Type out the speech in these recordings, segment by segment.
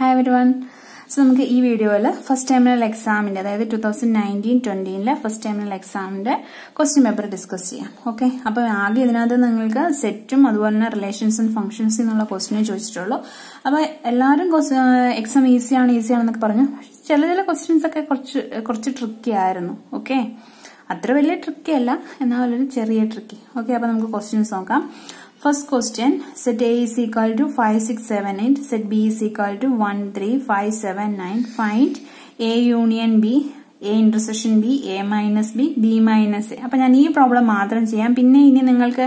Hi every one so നമുക്ക് ഈ വീഡിയോയിൽ ഫസ്റ്റ് ടൈമിനൽ എക്സാമിന്റെ അതായത് ടൂ തൗസൻഡ് നയന്റീൻ ട്വന്റീനിലെ ഫസ്റ്റ് ടൈമിനൽ എക്സാമിന്റെ ക്വസ്റ്റ്യൻ പേപ്പർ ഡിസ്കസ് ചെയ്യാം. ഓക്കെ അപ്പോൾ ആകെ ഇതിനകത്ത് നിങ്ങൾക്ക് സെറ്റും അതുപോലെ തന്നെ റിലേഷൻസ് ഫംഗ്ഷൻസ് എന്നുള്ള ക്വസ്റ്റിനെ ചോദിച്ചിട്ടുള്ളൂ. അപ്പോൾ എല്ലാവരും എക്സാം ഈസിയാണ് ഈസിയാണെന്നൊക്കെ പറഞ്ഞു. ചില ചില ക്വസ്റ്റ്യൻസ് ഒക്കെ കുറച്ച് കുറച്ച് ട്രിക്കി ആയിരുന്നു. ഓക്കെ അത്ര വലിയ ട്രിക്കി അല്ല. എന്നാൽ ചെറിയ ട്രിക്കി ഓക്കെ അപ്പോൾ നമുക്ക് ക്വസ്റ്റ്യൻസ് നോക്കാം. First question, set A is equal to 5678, set B is equal to 13579. Find A union B, A intersection B A minus B B minus A അപ്പൊ ഞാൻ ഈ പ്രോബ്ലം മാത്രം ചെയ്യാം. പിന്നെ ഇനി നിങ്ങൾക്ക്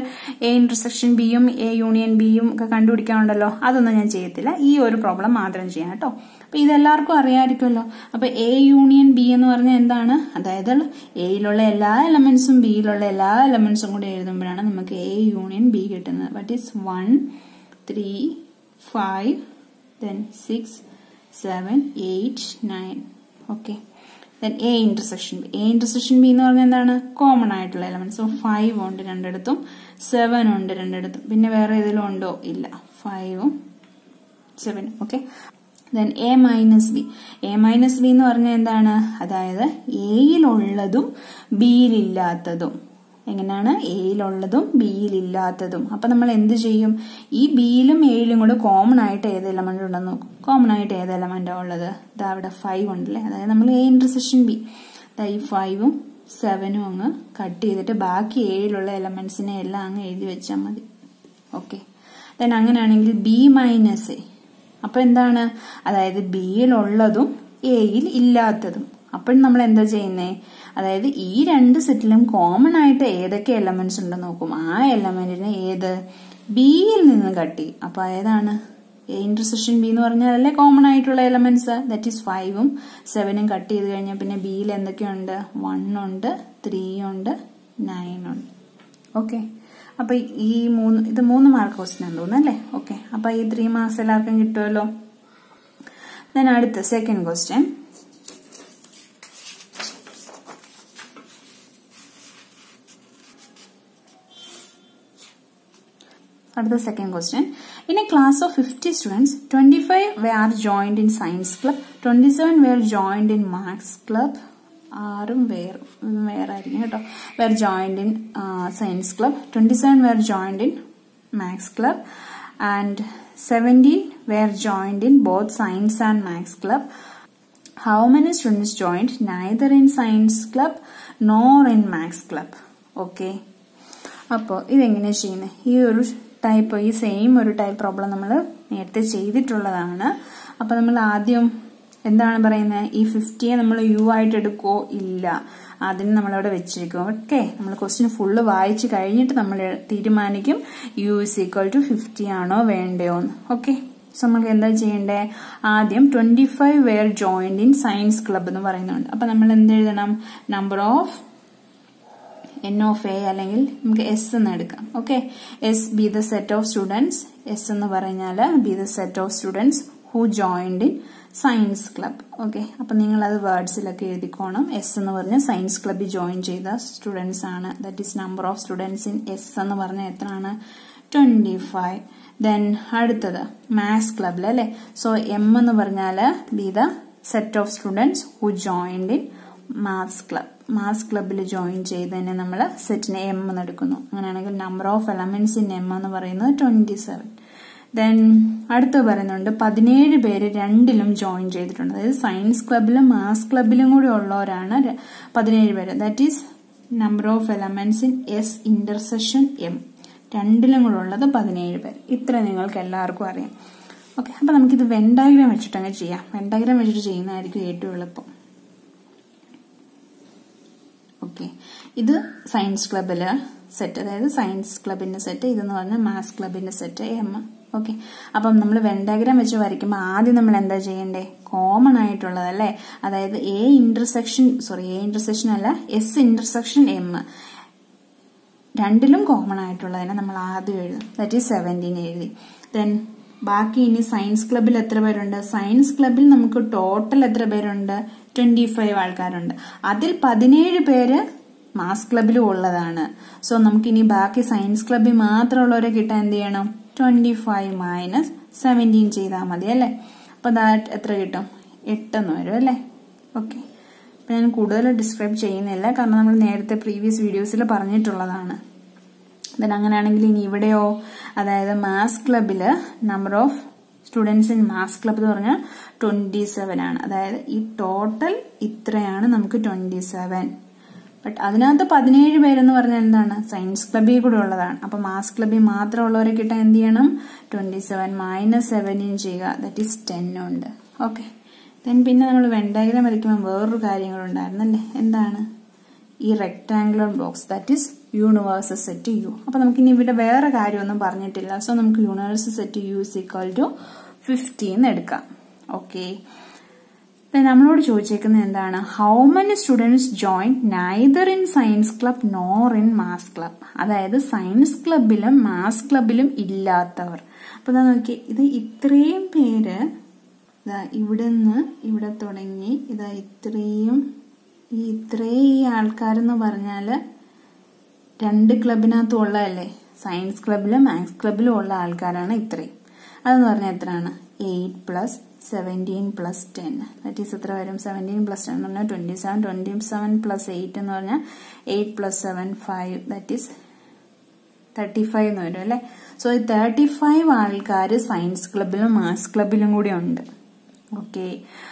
എ ഇന്റർസെക്ഷൻ ബിയും എ യൂണിയൻ ബിയും ഒക്കെ കണ്ടുപിടിക്കാനുണ്ടല്ലോ അതൊന്നും ഞാൻ ചെയ്യത്തില്ല. ഈ ഒരു പ്രോബ്ലം മാത്രം ചെയ്യാം കേട്ടോ. അപ്പൊ ഇതെല്ലാവർക്കും അറിയാമായിരിക്കുമല്ലോ. അപ്പൊ എ യൂണിയൻ ബി എന്ന് പറഞ്ഞാൽ എന്താണ്? അതായത് എയിലുള്ള എല്ലാ എലമെന്റ്സും ബിയിലുള്ള എല്ലാ എലമെന്റ്സും കൂടി എഴുതുമ്പോഴാണ് നമുക്ക് എ യൂണിയൻ ബി കിട്ടുന്നത്. What is one three five then six seven eight nine okay then A intersection B A intersection B എന്ന് പറഞ്ഞാൽ എന്താണ്? കോമൺ ആയിട്ടുള്ള എലമെന്റ്സ് സോ ഫൈവ് ഉണ്ട് രണ്ടിടത്തും. സെവൻ ഉണ്ട് രണ്ടിടത്തും. പിന്നെ വേറെ ഏതെങ്കിലും ഉണ്ടോ? ഇല്ല. ഫൈവും സെവനും okay then A minus B A minus B എന്ന് പറഞ്ഞാൽ എന്താണ്? അതായത് എയിലുള്ളതും ബിയിലില്ലാത്തതും എങ്ങനെയാണ്? എയിലുള്ളതും ബിയിലില്ലാത്തതും. അപ്പൊ നമ്മൾ എന്ത് ചെയ്യും? ഈ ബിയിലും എയിലും കൂടെ കോമൺ ആയിട്ട് ഏത് എലമെന്റ് ഉണ്ടെന്ന് നോക്കും. കോമൺ ആയിട്ട് ഏത് എലമെന്റാ ഉള്ളത്? ഇതാ അവിടെ ഫൈവ് ഉണ്ടല്ലേ? അതായത് നമ്മൾ എ ഇന്റർസെക്ഷൻ ബി ഈ ഫൈവും സെവനും അങ്ങ് കട്ട് ചെയ്തിട്ട് ബാക്കി ഏഴിലുള്ള എലമെന്റ്സിനെ എല്ലാം അങ്ങ് എഴുതി വെച്ചാൽ മതി. ഓക്കെ ദെൻ അങ്ങനെയാണെങ്കിൽ ബി മൈനസ് എ അപ്പൊ എന്താണ്? അതായത് ബിയിലുള്ളതും എയിൽ ഇല്ലാത്തതും. അപ്പോൾ നമ്മൾ എന്താ ചെയ്യുന്നേ? അതായത് ഈ രണ്ട് സെറ്റിലും കോമൺ ആയിട്ട് ഏതൊക്കെ എലമെന്റ്സ് ഉണ്ടെന്ന് നോക്കും. ആ എലമെന്റിനെ ഏത്? ബിയിൽ നിന്ന് കട്ടി. അപ്പൊ ഏതാണ്? ഇന്റർസെക്ഷൻ ബി എന്ന് പറഞ്ഞാൽ അല്ലേ കോമൺ ആയിട്ടുള്ള എലമെന്റ്സ് ദറ്റ് ഈസ് ഫൈവും സെവനും കട്ട് ചെയ്ത് കഴിഞ്ഞാൽ പിന്നെ ബിയിൽ എന്തൊക്കെയുണ്ട്? വൺ ഉണ്ട് ത്രീ ഉണ്ട് നയൻ ഉണ്ട്. ഓക്കെ അപ്പൊ ഈ മൂന്ന് ഇത് മൂന്ന് മാർക്ക് ക്വസ്റ്റ്യൻ തോന്നുന്നു അല്ലേ? ഓക്കെ അപ്പൊ ഈ ത്രീ മാർക്സ് എല്ലാവർക്കും കിട്ടുമല്ലോ. ദെൻ അടുത്ത സെക്കൻഡ് ക്വസ്റ്റ്യൻ അടുത്ത second question in a class of fifty students twenty five were joined in science club twenty seven were joined in maths club ആറും വേറും വേറായിരിക്കും കേട്ടോ. Were joined in science club twenty seven were joined in maths club and seventeen were joined in both science and maths club how many students joined neither in science club nor in maths club okay അപ്പോൾ ഇതെങ്ങനെയാണ് ചെയ്യുന്നത് ഈ ഒരു type ഈ same ഒരു type problem നമ്മൾ നേരത്തെ ചെയ്തിട്ടുള്ളതാണ്. അപ്പൊ നമ്മൾ ആദ്യം എന്താണ് പറയുന്നത് ഈ ഫിഫ്റ്റിയെ നമ്മൾ യു ആയിട്ട് എടുക്കോ ഇല്ല. അതിന് നമ്മളവിടെ വെച്ചിരിക്കും ഓക്കെ നമ്മൾ ക്വസ്റ്റ്യൻ ഫുള്ള് വായിച്ച് കഴിഞ്ഞിട്ട് നമ്മൾ തീരുമാനിക്കും U is equal to fifty ആണോ വേണ്ടയോ എന്ന്. ഓക്കെ സോ നമുക്ക് എന്താ ചെയ്യണ്ടേ? ആദ്യം twenty five were joined in science club എന്ന് പറയുന്നുണ്ട്. അപ്പൊ നമ്മൾ എന്ത് എഴുതണം number of N of A അല്ലെങ്കിൽ നമുക്ക് എസ് എന്ന് എടുക്കാം. Okay S be the set of students S എന്ന് പറഞ്ഞാൽ be the set of students who joined in science club okay അപ്പൊ നിങ്ങൾ അത് വേർഡ്സിലൊക്കെ എഴുതിക്കോണം. എസ് എന്ന് പറഞ്ഞ സയൻസ് ക്ലബിൽ ജോയിൻ ചെയ്ത സ്റ്റുഡൻസ് ആണ്. That is number of students in S എന്ന് പറഞ്ഞാൽ എത്രയാണ്? ട്വന്റി ഫൈവ് ദെൻ അടുത്തത് മാത്സ് ക്ലബിൽ അല്ലെ? സോ എം എന്ന് പറഞ്ഞാൽ be the set of students who joined in maths club maths ക്ലബിൽ ജോയിൻ ചെയ്ത് തന്നെ നമ്മൾ സെറ്റിന് എം എന്ന് എടുക്കുന്നു. അങ്ങനെയാണെങ്കിൽ number of elements in M എന്ന് പറയുന്നത് ട്വന്റി സെവൻ ദെൻ അടുത്ത് പറയുന്നുണ്ട് പതിനേഴ് പേര് രണ്ടിലും ജോയിൻ ചെയ്തിട്ടുണ്ട്. അതായത് സയൻസ് ക്ലബിലും മാത്സ് ക്ലബിലും കൂടി ഉള്ളവരാണ് പതിനേഴ് പേര്. That is number of elements in S intersection M രണ്ടിലും കൂടെ ഉള്ളത് പതിനേഴ് പേര്. ഇത്ര നിങ്ങൾക്ക് എല്ലാവർക്കും അറിയാം. ഓക്കെ അപ്പൊ നമുക്കിത് വെൻ വെച്ചിട്ടങ്ങ് ചെയ്യാം. വെൻ ഡയഗ്രാം വെച്ചിട്ട് ചെയ്യുന്നതായിരിക്കും ഏറ്റവും എളുപ്പം. ഓക്കെ. ഇത് സയൻസ് ക്ലബിൽ സെറ്റ് അതായത് സയൻസ് ക്ലബിന്റെ സെറ്റ് ഇതെന്ന് പറഞ്ഞാൽ മാത്സ് ക്ലബിന്റെ സെറ്റ് എം. ഓക്കെ. അപ്പം നമ്മൾ വെൻഡാഗ്രാം വെച്ച് വരയ്ക്കുമ്പോൾ ആദ്യം നമ്മൾ എന്താ ചെയ്യണ്ടേ? കോമൺ ആയിട്ടുള്ളത് അല്ലേ? അതായത് A intersection sorry A intersection അല്ല എസ് ഇന്റർസെക്ഷൻ എം രണ്ടിലും കോമൺ ആയിട്ടുള്ളതിനെ നമ്മൾ ആദ്യം എഴുതും. ദാറ്റ് ഈസ് സെവന്റീൻ എഴുതി. ദെൻ ബാക്കി ഇനി സയൻസ് ക്ലബിൽ എത്ര പേരുണ്ട്? സയൻസ് ക്ലബിൽ നമുക്ക് ടോട്ടൽ എത്ര പേരുണ്ട്? ട്വന്റി ഫൈവ് ആൾക്കാരുണ്ട്. അതിൽ പതിനേഴ് പേര് മാസ് ക്ലബിലും ഉള്ളതാണ്. സോ നമുക്കിനി ബാക്കി സയൻസ് ക്ലബിൽ മാത്രമുള്ളവരെ കിട്ടാൻ എന്ത് ചെയ്യണം? ട്വന്റി ഫൈവ് മൈനസ് സെവന്റീൻ ചെയ്താൽ മതി അല്ലേ? അപ്പൊ ദാറ്റ് എത്ര കിട്ടും? എട്ടെന്ന് വരും അല്ലേ? ഓക്കെ അപ്പം ഞാൻ കൂടുതൽ ഡിസ്ക്രൈബ് ചെയ്യുന്നില്ല. കാരണം നമ്മൾ നേരത്തെ പ്രീവിയസ് വീഡിയോസിൽ പറഞ്ഞിട്ടുള്ളതാണ്. ദെൻ അങ്ങനെയാണെങ്കിൽ ഇനി ഇവിടെയോ അതായത് maths club number of students in maths club എന്ന് പറഞ്ഞാൽ ട്വന്റി സെവൻ ആണ്. അതായത് ഈ ടോട്ടൽ ഇത്രയാണ് നമുക്ക് ട്വന്റി സെവൻ ബട്ട് അതിനകത്ത് പതിനേഴ് പേരെന്ന് പറഞ്ഞാൽ എന്താണ്? സയൻസ് ക്ലബിൽ കൂടെ ഉള്ളതാണ്. അപ്പൊ മാത്സ് ക്ലബിൽ മാത്രം ഉള്ളവരെ കിട്ടാൻ എന്ത് ചെയ്യണം? ട്വന്റി സെവൻ മൈനസ് സെവനും ചെയ്യുക. ദറ്റ് ഈസ് ടെൻ ഉണ്ട്. ഓക്കെ ദെൻ പിന്നെ നമ്മൾ വെണ്ടയഗ്രം വരയ്ക്കുമ്പോൾ വേറൊരു കാര്യങ്ങളുണ്ടായിരുന്നല്ലേ? എന്താണ്? ഈ rectangular box that is universe set U അപ്പൊ നമുക്ക് ഇനി ഇവിടെ വേറെ കാര്യമൊന്നും പറഞ്ഞിട്ടില്ല. സോ നമുക്ക് universe set U is equal to എന്ന് എടുക്കാം. ഓക്കെ നമ്മളോട് ചോദിച്ചേക്കുന്നത് എന്താണ്? How many students join neither in science club nor in maths club അതായത് സയൻസ് ക്ലബിലും മാസ് ക്ലബിലും ഇല്ലാത്തവർ. അപ്പൊ നോക്കി ഇത് ഇത്രയും പേര് ഇതാ ഇവിടെ നിന്ന് ഇവിടെ തുടങ്ങി. ഇതാ ഇത്രയും ഈ ഇത്രയും ഈ ആൾക്കാരെന്ന് പറഞ്ഞാൽ രണ്ട് ക്ലബിനകത്തും ഉള്ളതല്ലേ സയൻസ് ക്ലബിലും മാത്സ് ക്ലബിലും ഉള്ള ആൾക്കാരാണ് ഇത്രയും. അതെന്ന് പറഞ്ഞാൽ എത്രയാണ്? Eight plus seventeen plus ten that is എത്ര വരും? സെവന്റീൻ പ്ലസ് ടെൻ എന്ന് പറഞ്ഞാൽ twenty seven twenty seven plus eight എന്ന് പറഞ്ഞാൽ eight plus seven five that is thirty five എന്ന് വരും അല്ലേ? സോ ഈ തേർട്ടി ഫൈവ് ആൾക്കാർ സയൻസ് ക്ലബിലും മാത്സ് ക്ലബിലും കൂടി ഉണ്ട്. ഓക്കെ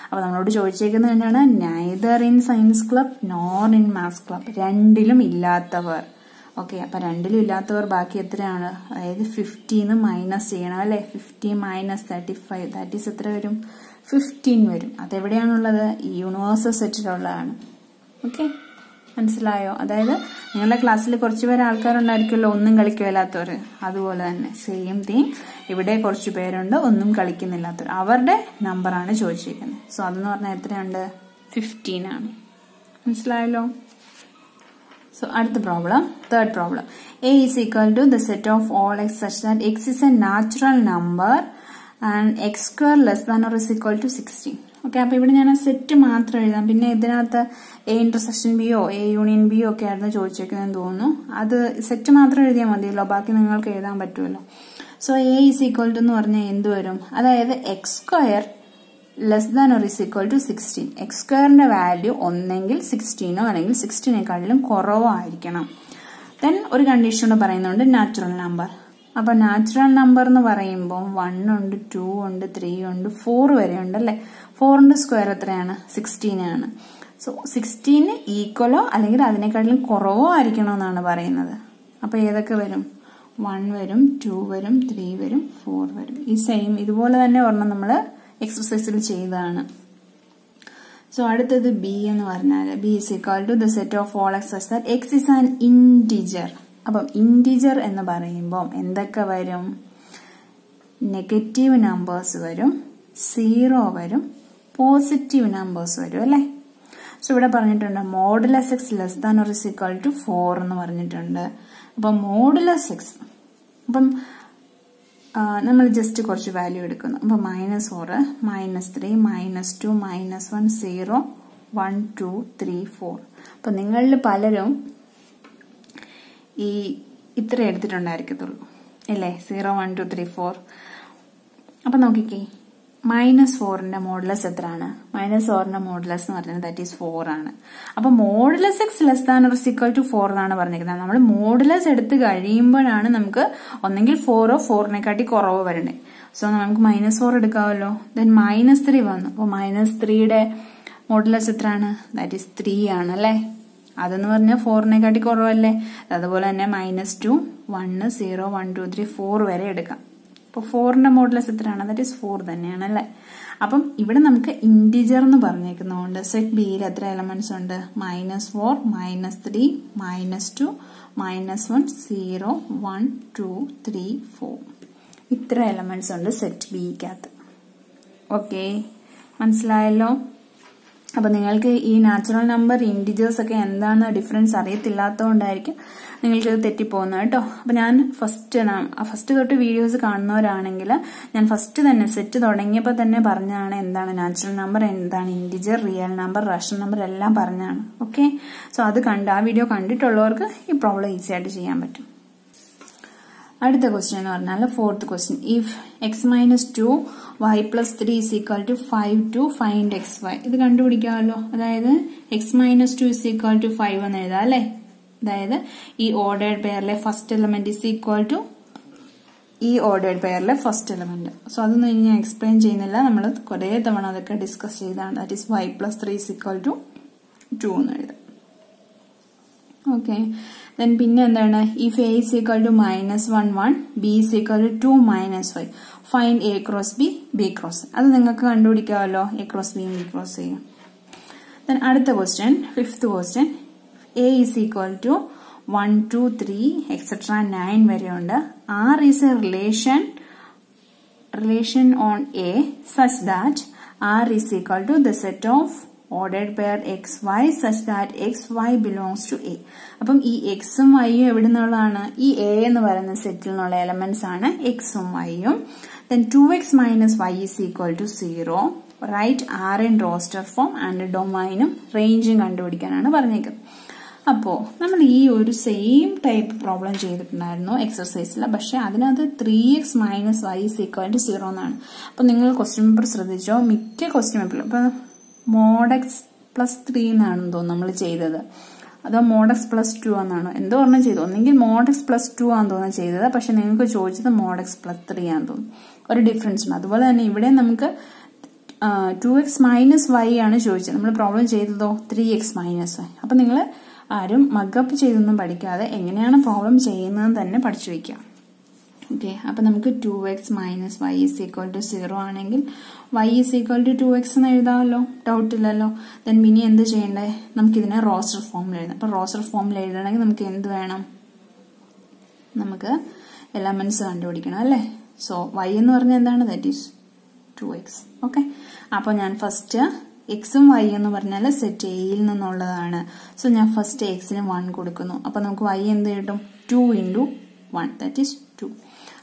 അപ്പൊ നമ്മളോട് ചോദിച്ചേക്കുന്നത് എന്താണ്? Neither in science club nor in maths club രണ്ടിലും ഇല്ലാത്തവർ. ഓക്കെ അപ്പൊ രണ്ടിലും ഇല്ലാത്തവർ ബാക്കി എത്രയാണ്? അതായത് ഫിഫ്റ്റീന്ന് മൈനസ് ചെയ്യണം അല്ലെ? Fifty minus thirty five that is എത്ര വരും? ഫിഫ്റ്റീൻ വരും. അതെവിടെയാണുള്ളത്? ഈ യൂണിവേഴ്സൽ സെറ്റിലുള്ളതാണ് ഓക്കെ മനസ്സിലായോ? അതായത് നിങ്ങളുടെ ക്ലാസ്സിൽ കുറച്ച് പേര് ആൾക്കാരുണ്ടായിരിക്കുമല്ലോ ഒന്നും കളിക്കില്ലാത്തവർ അതുപോലെ തന്നെ സെയിം തിങ് ഇവിടെ കുറച്ച് പേരുണ്ട് ഒന്നും കളിക്കുന്നില്ലാത്തവർ അവരുടെ നമ്പറാണ് ചോദിച്ചിരിക്കുന്നത്. സോ അതെന്ന് പറഞ്ഞാൽ എത്രയുണ്ട്? ഫിഫ്റ്റീൻ ആണ്. മനസ്സിലായല്ലോ? സോ അടുത്ത problem third problem A is equal to the set of all X such that X is a natural number and X square less than or is equal to sixteen okay അപ്പൊ ഇവിടെ ഞാൻ set മാത്രം എഴുതാം. പിന്നെ ഇതിനകത്ത് A intersection ബിയോ A union ബിയോ ഒക്കെ ആയിരുന്നു ചോദിച്ചേക്കുന്നതെന്ന് തോന്നുന്നു. അത് സെറ്റ് മാത്രം എഴുതിയാൽ മതിയല്ലോ ബാക്കി നിങ്ങൾക്ക് എഴുതാൻ പറ്റുമല്ലോ. So A is equal to എന്ന് പറഞ്ഞാൽ എന്ത് വരും? അതായത് X square less than or is equal to sixteen X സ്ക്വയറിന്റെ വാല്യൂ ഒന്നെങ്കിൽ സിക്സ്റ്റീനോ അല്ലെങ്കിൽ സിക്സ്റ്റീനേക്കാളിലും കുറവായിരിക്കണം. ദെൻ ഒരു കണ്ടീഷൻ പറയുന്നുണ്ട് നാച്ചുറൽ നമ്പർ അപ്പൊ നാച്ചുറൽ നമ്പർ എന്ന് പറയുമ്പോൾ വൺ ഉണ്ട് ടു ഉണ്ട് ത്രീ ഉണ്ട് ഫോർ വരെ ഉണ്ട് അല്ലെ? ഫോറിന്റെ സ്ക്വയർ എത്രയാണ്? സിക്സ്റ്റീൻ ആണ് സോ സിക്സ്റ്റീന് ഈക്വലോ അല്ലെങ്കിൽ അതിനേക്കാട്ടിലും കുറവോ ആയിരിക്കണം എന്നാണ് പറയുന്നത്. അപ്പൊ ഏതൊക്കെ വരും? വൺ വരും ടു വരും ത്രീ വരും ഫോർ വരും. ഈ സെയിം ഇതുപോലെ തന്നെ ഒരെണ്ണം നമ്മൾ എക്സസൈസിൽ ചെയ്തതാണ് സോ അടുത്തത് ബി എന്ന് പറഞ്ഞാൽ B is equal to the set of all x's x is an integer അപ്പം ഇൻഡിജർ എന്ന് പറയുമ്പോൾ എന്തൊക്കെ വരും? നെഗറ്റീവ് നമ്പേഴ്സ് വരും സീറോ വരും പോസിറ്റീവ് നമ്പേഴ്സ് വരും അല്ലേ? സോ ഇവിടെ പറഞ്ഞിട്ടുണ്ട് modulus x less than or is equal to four എന്ന് പറഞ്ഞിട്ടുണ്ട്. അപ്പം മോഡുലസ് എക്സ് അപ്പം നമ്മൾ ജസ്റ്റ് കുറച്ച് വാല്യൂ എടുക്കുന്നു. അപ്പോൾ minus four minus three minus two minus one zero one two three four അപ്പം നിങ്ങളിൽ പലരും ഈ ഇത്ര എടുത്തിട്ടുണ്ടായിരിക്കത്തുള്ളൂ. അല്ലേ zero one two three four അപ്പം നോക്കിക്കേ. മൈനസ് ഫോറിന്റെ മോഡലസ് എത്രയാണ്? മൈനസ് ഫോറിന്റെ മോഡലസ് എന്ന് പറയുന്നത് ദാറ്റ് ഈസ് ഫോർ ആണ്. അപ്പൊ modulus x less than or is equal to four എന്നാണ് പറഞ്ഞിരിക്കുന്നത്. നമ്മൾ മോഡലസ് എടുത്ത് കഴിയുമ്പോഴാണ് നമുക്ക് ഒന്നെങ്കിൽ ഫോറോ ഫോറിനെക്കാട്ടി കുറവോ വരണേ സോ നമുക്ക് മൈനസ് ഫോർ എടുക്കാമല്ലോ ദെൻ മൈനസ് ത്രീ വന്നു. അപ്പോൾ മൈനസ് ത്രീയുടെ മോഡലസ് എത്രയാണ്? ദാറ്റ് ഈസ് ത്രീ ആണ് അല്ലേ? അതെന്ന് പറഞ്ഞാൽ ഫോറിനെക്കാട്ടി കുറവല്ലേ? അതുപോലെ തന്നെ minus two one zero one two three four വരെ എടുക്കാം. അപ്പോൾ ഫോറിന്റെ മോഡലസ് എത്രയാണ് ദാറ്റ് ഈസ് ഫോർ തന്നെയാണ് അല്ലേ? അപ്പം ഇവിടെ നമുക്ക് ഇൻഡിജർ എന്ന് പറഞ്ഞേക്കുന്നതുകൊണ്ട് സെറ്റ് ബിയിൽ എത്ര എലമെന്റ്സ് ഉണ്ട്? Minus four minus three minus two minus one zero one two three four ഇത്ര എലമെന്റ്സ് ഉണ്ട് സെറ്റ് ബിക്കകത്ത് ഓക്കെ മനസ്സിലായല്ലോ? അപ്പൊ നിങ്ങൾക്ക് ഈ നാച്ചുറൽ നമ്പർ ഇൻഡിജേഴ്സ് ഒക്കെ എന്താണ് ഡിഫറൻസ് അറിയത്തില്ലാത്തതുകൊണ്ടായിരിക്കും നിങ്ങൾക്ക് ഇത് തെറ്റിപ്പോകുന്നത് കേട്ടോ. അപ്പൊ ഞാൻ ഫസ്റ്റ് ഫസ്റ്റ് തൊട്ട് വീഡിയോസ് കാണുന്നവരാണെങ്കിൽ ഞാൻ ഫസ്റ്റ് തന്നെ സെറ്റ് തുടങ്ങിയപ്പോൾ തന്നെ പറഞ്ഞാണ് എന്താണ് നാച്ചുറൽ നമ്പർ എന്താണ് integer real number rational number എല്ലാം പറഞ്ഞാണ് ഓക്കെ സോ അത് കണ്ട് ആ വീഡിയോ കണ്ടിട്ടുള്ളവർക്ക് ഈ പ്രോബ്ലം ഈസി ആയിട്ട് ചെയ്യാൻ പറ്റും. അടുത്ത ക്വസ്റ്റ്യൻ എന്ന് പറഞ്ഞാൽ fourth question if x minus two y plus three is equal to five to find x y ഇത് കണ്ടുപിടിക്കാമല്ലോ. അതായത് x minus two is equal to five എന്ന് എഴുതാം അല്ലേ? അതായത് ഈ ordered പെയറിലെ first element is equal to ഈ ഓർഡേഡ് പെയറിലെ ഫസ്റ്റ് എലമെന്റ് സോ അതൊന്നും ഇനി ഞാൻ എക്സ്പ്ലെയിൻ ചെയ്യുന്നില്ല. നമ്മൾ കുറേ തവണ അതൊക്കെ ഡിസ്കസ് ചെയ്താണ്. That is y plus three is equal to two എന്ന് എഴുതാം. ഓക്കെ ദെൻ പിന്നെ എന്താണ്? If A is equal to minus one one B is equal to two minus five fine A cross B B cross അത് നിങ്ങൾക്ക് കണ്ടുപിടിക്കാമല്ലോ. A cross ബിയും B cross ചെയ്യും then അടുത്ത question fifth question A is equal to one two three etcetera nine വരെയുണ്ട് R is a relation relation on A such that R is equal to the set of ordered pair x y such that x y belongs to A അപ്പം ഈ എക്സും വൈയും എവിടെ നിന്നുള്ളതാണ് ഈ A എന്ന് പറയുന്ന സെറ്റിൽ നിന്നുള്ള എലമെന്റ്സ് ആണ് എക്സും വൈയും then two x minus y is equal to zero right R in roster form and ഡൊമൈനും റേഞ്ചും കണ്ടുപിടിക്കാനാണ് പറഞ്ഞേക്കുന്നത്. അപ്പോൾ നമ്മൾ ഈ ഒരു സെയിം ടൈപ്പ് പ്രോബ്ലം ചെയ്തിട്ടുണ്ടായിരുന്നു എക്സർസൈസിൽ പക്ഷെ അതിനകത്ത് three x minus y is equal to zero എന്നാണ്. അപ്പോൾ നിങ്ങൾ ക്വസ്റ്റ്യൻ പേപ്പർ ശ്രദ്ധിച്ചോ? മിക്ക ക്വസ്റ്റ്യൻ പേപ്പറിലും ഇപ്പോൾ മോഡെക്സ് പ്ലസ് ത്രീ എന്നാണ് തോന്നുന്നു നമ്മൾ ചെയ്തത്. അതോ മോഡക്സ് പ്ലസ് ടു എന്നാണ് എന്തോ ഒരെണ്ണം ചെയ്തു. ഒന്നെങ്കിൽ മോഡക്സ് പ്ലസ് ടു ആണെന്ന് തോന്നുന്നു ചെയ്തത്. പക്ഷെ നിങ്ങൾക്ക് ചോദിച്ചത് മോഡക്സ് പ്ലസ് ത്രീ ആണെന്ന് തോന്നുന്നു. ഒരു ഡിഫറൻസ് ഉണ്ട്. അതുപോലെ തന്നെ ഇവിടെ നമുക്ക് ടു എക്സ് മൈനസ് വൈ ആണ് ചോദിച്ചത്. നമ്മൾ പ്രോബ്ലം ചെയ്തതോ? ത്രീ എക്സ് മൈനസ് വൈ അപ്പം നിങ്ങൾ ആരും മഗപ്പ് ചെയ്തൊന്നും പഠിക്കാതെ എങ്ങനെയാണ് പ്രോബ്ലം ചെയ്യുന്നതെന്ന് തന്നെ പഠിച്ചു വയ്ക്കാം ഓക്കെ. അപ്പം നമുക്ക് two x minus y is equal to zero ആണെങ്കിൽ y is equal to two x എന്ന് എഴുതാമല്ലോ. ഡൗട്ട് ഇല്ലല്ലോ. ദെൻ പിന്നെ എന്ത് ചെയ്യണ്ടേ? നമുക്കിതിനെ റോസ്റ്റർ ഫോമിൽ എഴുതാം. അപ്പം റോസ്റ്റർ ഫോമിൽ എഴുതണമെങ്കിൽ നമുക്ക് എന്ത് വേണം? നമുക്ക് എലമെന്റ്സ് കണ്ടുപിടിക്കണം അല്ലേ? സോ വൈ എന്ന് പറഞ്ഞാൽ എന്താണ്? That is two x okay അപ്പോൾ ഞാൻ ഫസ്റ്റ് എക്സും വൈ എന്ന് പറഞ്ഞാൽ സെറ്റ് എയിൽ നിന്നുള്ളതാണ്. സോ ഞാൻ ഫസ്റ്റ് എക്സിന് വൺ കൊടുക്കുന്നു. അപ്പൊ നമുക്ക് വൈ എന്ത് കിട്ടും? Two into one that is two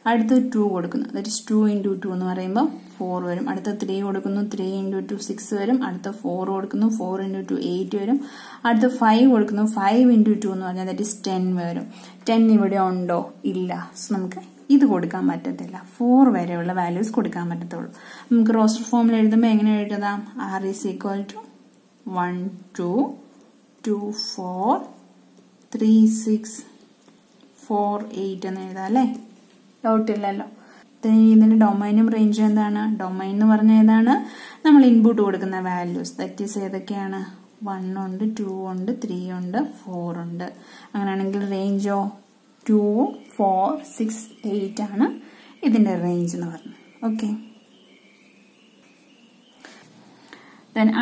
അടുത്ത് ടു കൊടുക്കുന്നു. ദാറ്റ് ടു ഇന്റു ടു എന്ന് പറയുമ്പോൾ ഫോർ വരും. അടുത്ത ത്രീ കൊടുക്കുന്നു. ത്രീ ഇന്റു ടു സിക്സ് വരും. അടുത്ത ഫോർ കൊടുക്കുന്നു. ഫോർ ഇന്റു ടു എയ്റ്റ് വരും. അടുത്ത ഫൈവ് കൊടുക്കുന്നു. ഫൈവ് ഇന്റു ടു എന്ന് പറഞ്ഞാൽ ദാറ്റ് ഈസ് ടെൻ വരും. ടെൻ ഇവിടെ ഉണ്ടോ? ഇല്ല. സോ നമുക്ക് ഇത് കൊടുക്കാൻ പറ്റത്തില്ല. ഫോർ വരെയുള്ള വാല്യൂസ് കൊടുക്കാൻ പറ്റത്തുള്ളൂ. നമുക്ക് റോസ്റ്റർ ഫോമിൽ എഴുതുമ്പോൾ എങ്ങനെ എഴുതാം? R is equal to one two two four three six four eight എന്ന് എഴുതാം അല്ലേ? ഡൗട്ട് ഇല്ലല്ലോ. ഇതിന്റെ ഡൊമൈനും റേഞ്ചും എന്താണ്? ഡൊമൈൻ എന്ന് പറഞ്ഞ ഏതാണ്? നമ്മൾ ഇൻപുട്ട് കൊടുക്കുന്ന വാല്യൂസ് ദറ്റ് ഈസ് ഏതൊക്കെയാണ്? വൺ ഉണ്ട് ടു ഉണ്ട് ത്രീ ഉണ്ട് ഫോർ ഉണ്ട്. അങ്ങനെയാണെങ്കിൽ റേഞ്ചോ ടു ഫോർ സിക്സ് എയ്റ്റ് ആണ് ഇതിന്റെ റേഞ്ച് എന്ന് പറഞ്ഞത്. ഓക്കെ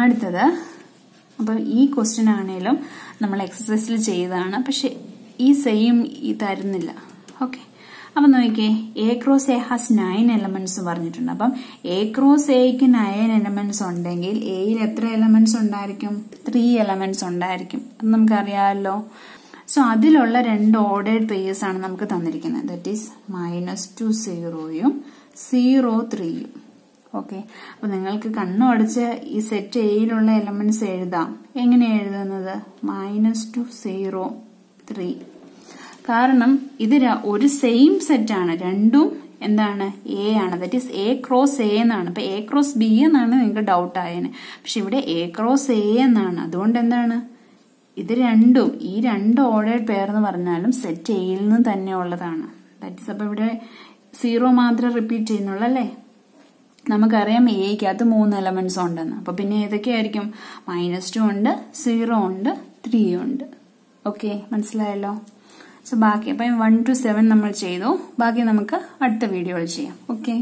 അടുത്തത് അപ്പോൾ ഈ ക്വസ്റ്റ്യൻ ആണെങ്കിലും നമ്മൾ എക്സസൈസിൽ ചെയ്തതാണ്. പക്ഷെ ഈ സെയിം ഈ തരുന്നില്ല. ഓക്കെ അപ്പം നോക്കിയേ A cross A has nine elements പറഞ്ഞിട്ടുണ്ട്. അപ്പം എ ക്രോസ് എക്ക് നയൻ എലമെന്റ്സ് ഉണ്ടെങ്കിൽ എയിൽ എത്ര എലമെന്റ്സ് ഉണ്ടായിരിക്കും? ത്രീ എലമെന്റ്സ് ഉണ്ടായിരിക്കും. അത് നമുക്കറിയാമല്ലോ. സോ അതിലുള്ള രണ്ട് ഓർഡേഡ് പേഴ്സ് ആണ് നമുക്ക് തന്നിരിക്കുന്നത്. ദറ്റ് ഈസ് മൈനസ് ടു സീറോയും സീറോ ത്രീയും ഓക്കെ അപ്പൊ നിങ്ങൾക്ക് കണ്ണുടച്ച് ഈ സെറ്റ് എയിലുള്ള എലമെന്റ്സ് എഴുതാം. എങ്ങനെ എഴുതുന്നത്? മൈനസ് ടു സീറോ ത്രീ കാരണം ഇത് ഒരു സെയിം ആണ്. രണ്ടും എന്താണ്? എ ആണ്. That is A cross A എന്നാണ്. അപ്പൊ എ ക്രോസ് ബി എന്നാണ് നിങ്ങൾക്ക് ഡൗട്ട് ആയതിന് പക്ഷെ ഇവിടെ എ ക്രോസ് എ എന്നാണ്. അതുകൊണ്ട് എന്താണ്? ഇത് രണ്ടും ഈ രണ്ട് ഓർഡേഡ് പെയർ എന്ന് പറഞ്ഞാലും സെറ്റ് എയിൽ നിന്ന് തന്നെ ഉള്ളതാണ്. ദാറ്റ് ഇസ് അപ്പൊ ഇവിടെ സീറോ മാത്രമേ റിപ്പീറ്റ് ചെയ്യുന്നുള്ളൂ അല്ലേ? നമുക്കറിയാം എയ്ക്കകത്ത് മൂന്ന് എലമെന്റ്സ് ഉണ്ടെന്ന്. അപ്പൊ പിന്നെ ഏതൊക്കെയായിരിക്കും? മൈനസ് ടു ഉണ്ട് സീറോ ഉണ്ട് ത്രീ ഉണ്ട്. ഓക്കെ മനസ്സിലായല്ലോ? സോ ബാക്കി അപ്പം വൺ ടു സെവൻ നമ്മൾ ചെയ്തു. ബാക്കി നമുക്ക് അടുത്ത വീഡിയോയിൽ ചെയ്യാം. ഓക്കെ